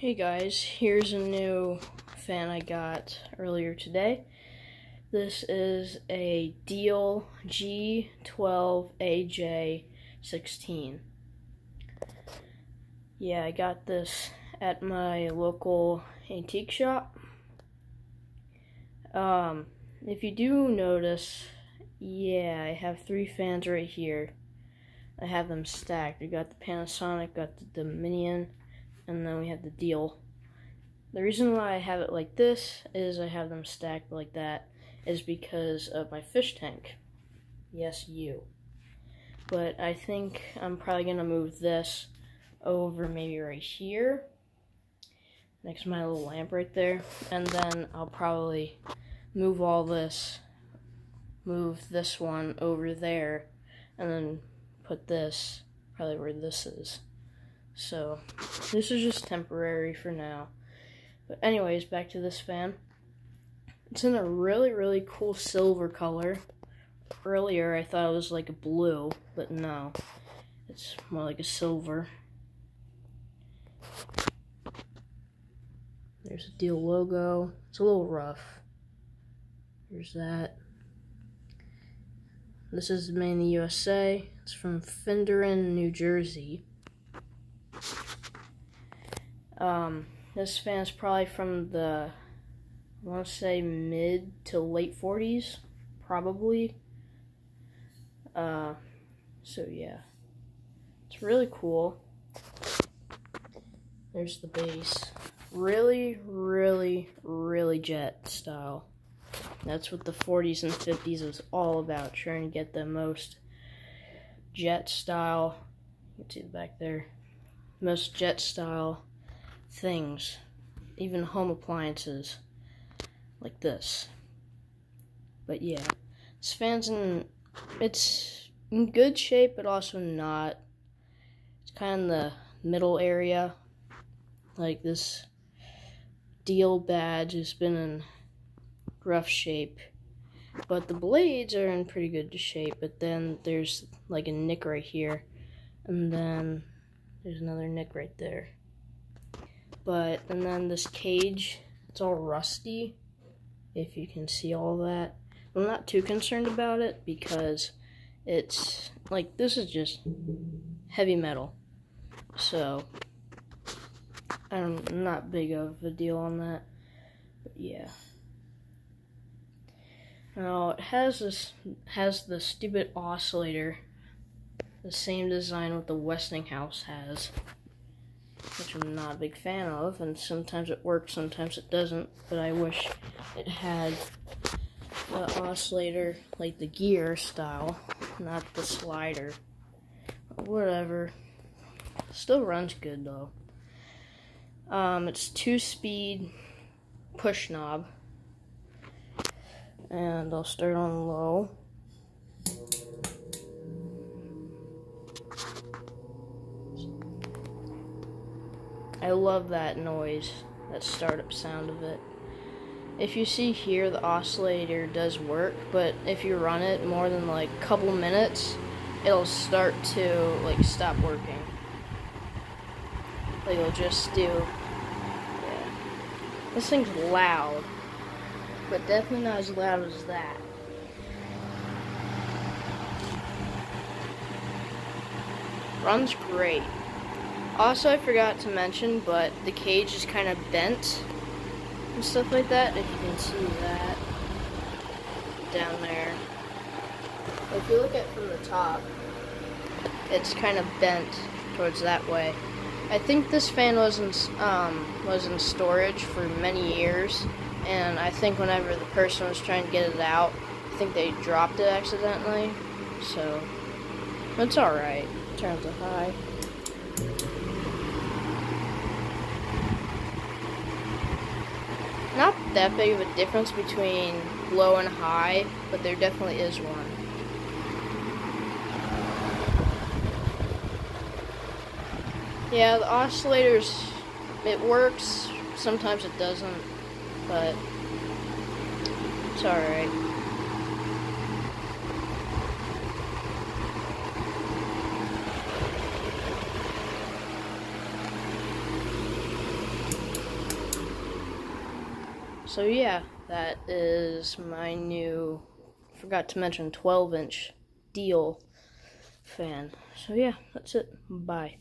Hey guys, here's a new fan I got earlier today. This is a Diehl G12AJ16. Yeah, I got this at my local antique shop. Um, if you do notice, yeah, I have three fans right here. I have them stacked. I got the Panasonic, got the Dominion, and then we have the Diehl. The reason why I have it like this is I have them stacked like that is because of my fish tank. Yes, you. But I think I'm probably going to move this over maybe right here next to my little lamp right there. And then I'll probably move all this, move this one over there, and then put this probably where this is. So, this is just temporary for now. But anyways, back to this fan. It's in a really, really cool silver color. Earlier, I thought it was like a blue, but no. It's more like a silver. There's a Diehl logo. It's a little rough. There's that. This is made in the USA. It's from Finderne, New Jersey. Um, this fan's probably from the, I want to say mid to late 40s, probably. Uh, so yeah, it's really cool. There's the base. Really, really, really jet style. That's what the 40s and 50s was all about, trying to get the most jet style. You can see the back there. Most jet style things, even home appliances like this. But yeah, this fan's in it's in good shape, but also not. It's kind of in the middle area. Like this Diehl badge has been in rough shape. But the blades are in pretty good shape. But then there's like a nick right here. And then there's another nick right there. But, and then this cage, it's all rusty. If you can see all that. I'm not too concerned about it because it's, like, this is just heavy metal. So, I'm not big of a deal on that. But yeah. Now it has this has the stupid oscillator, the same design what the Westinghouse has, which I'm not a big fan of, and sometimes it works, sometimes it doesn't. But I wish it had the oscillator like the gear style, not the slider. Whatever. Still runs good though. Um, it's two speed push knob and I'll start on low. I love that noise, that startup sound of it. If you see here, the oscillator does work, but if you run it more than like a couple minutes, it'll start to like stop working. Like it'll just do, yeah. This thing's loud but definitely not as loud as that. Runs great. Also, I forgot to mention, but the cage is kind of bent and stuff like that. If you can see that down there. If you look at from the top, it's kind of bent towards that way. I think this fan was in, um, was in storage for many years, and I think whenever the person was trying to get it out, I think they dropped it accidentally. So it's alright. Turns to high. Not that big of a difference between low and high, but there definitely is one. Yeah, the oscillators, it works, sometimes it doesn't but it's alright. So yeah, that is my new, forgot to mention 12 inch Diehl fan. So yeah, that's it. Bye.